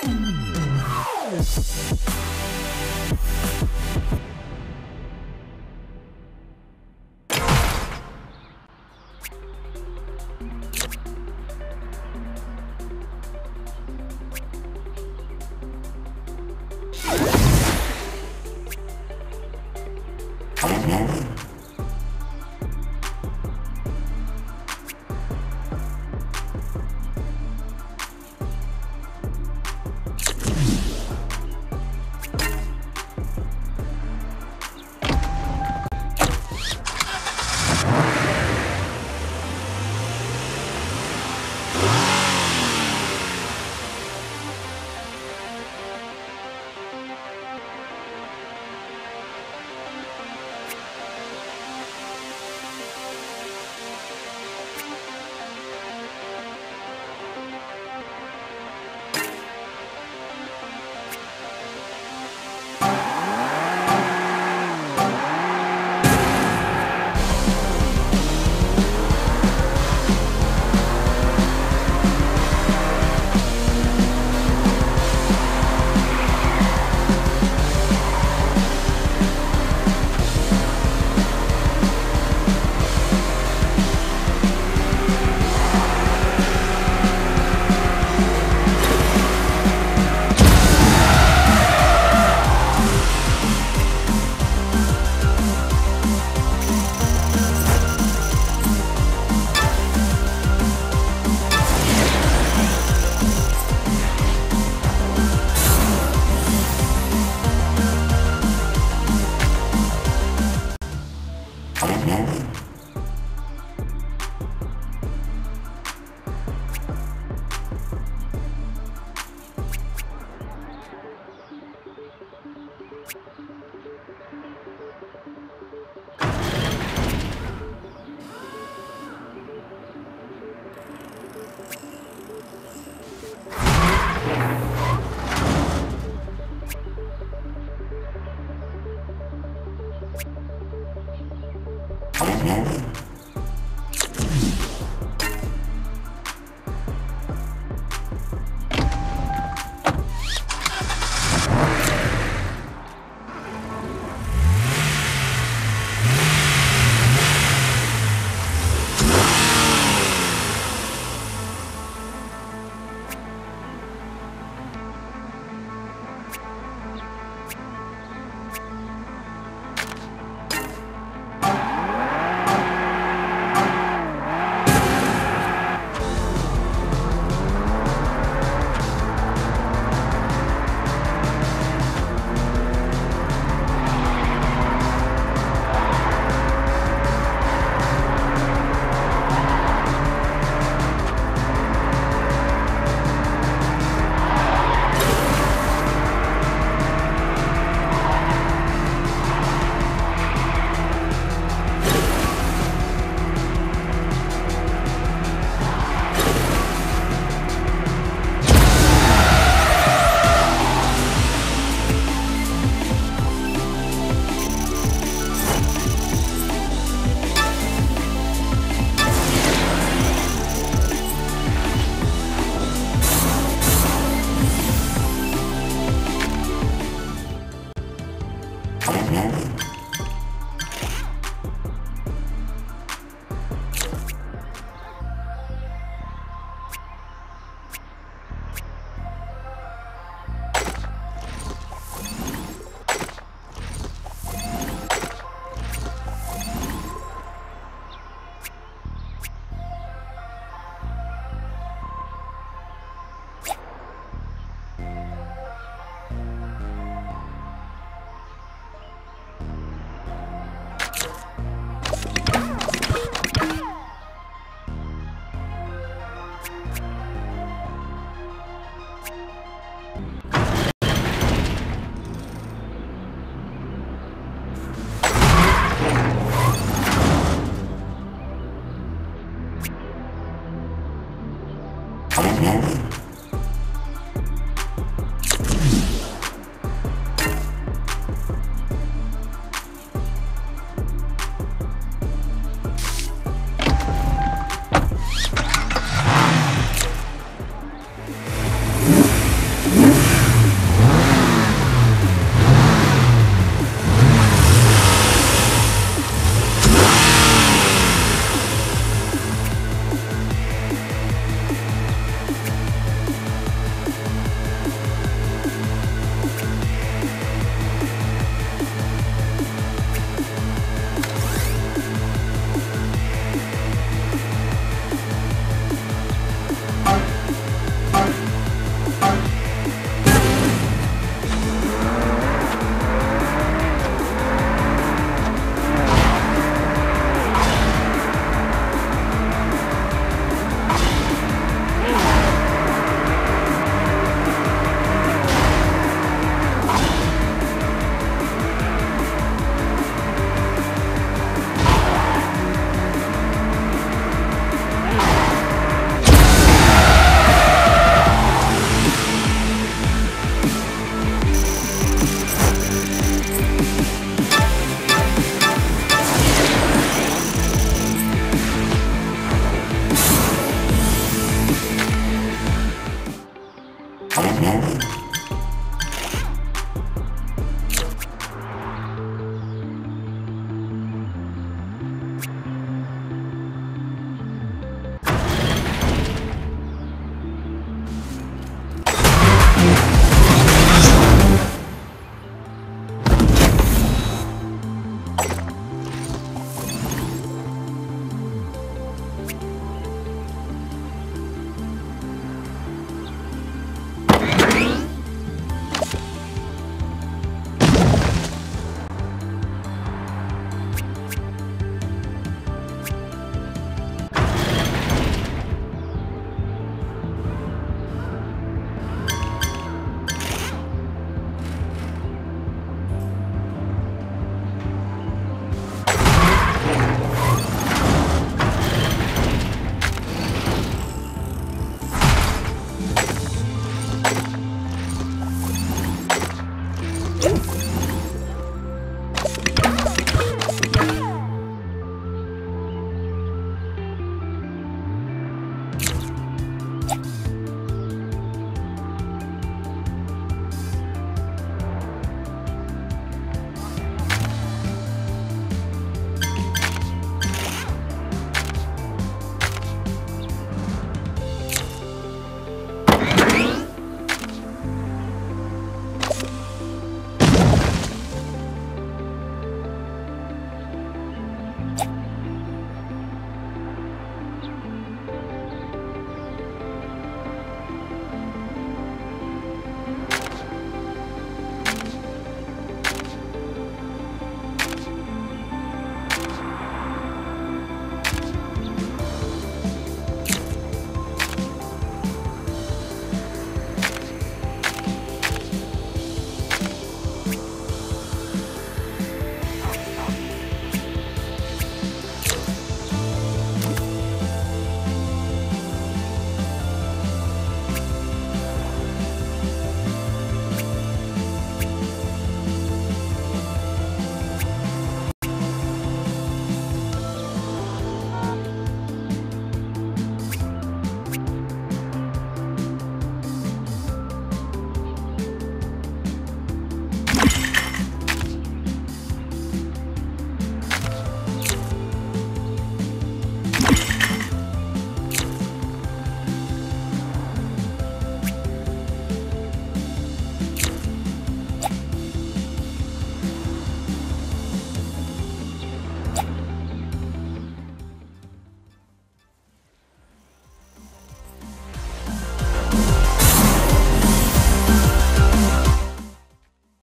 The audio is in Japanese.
Yes. Amen. Yeah.